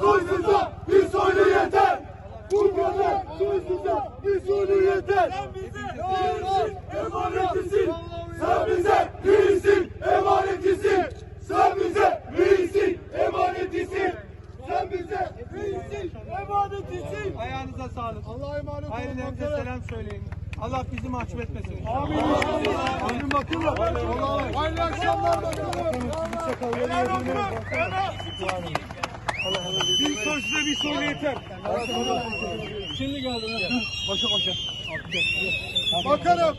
soysuzda bir soylu yeter. Bu kadar soysuzda bir soylu yeter. Sen bize değilsin, emanetisin. Sen bize değilsin, emanetisin. Sen bize değilsin, emanetisin. Sen bize değilsin, emanetisin. Ayağınıza sağlık. Allah'a emanet olun. Ailelerinize selam söyleyin. Allah bizi mahcup etmesin. Amin. Amin bakalım. Hayırlı akşamlar bakalım. Kimse kalıyor. Helal olsun. Helal olsun. Bir sözle bir soru yeter. Şimdi geldim. Bakalım.